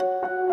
you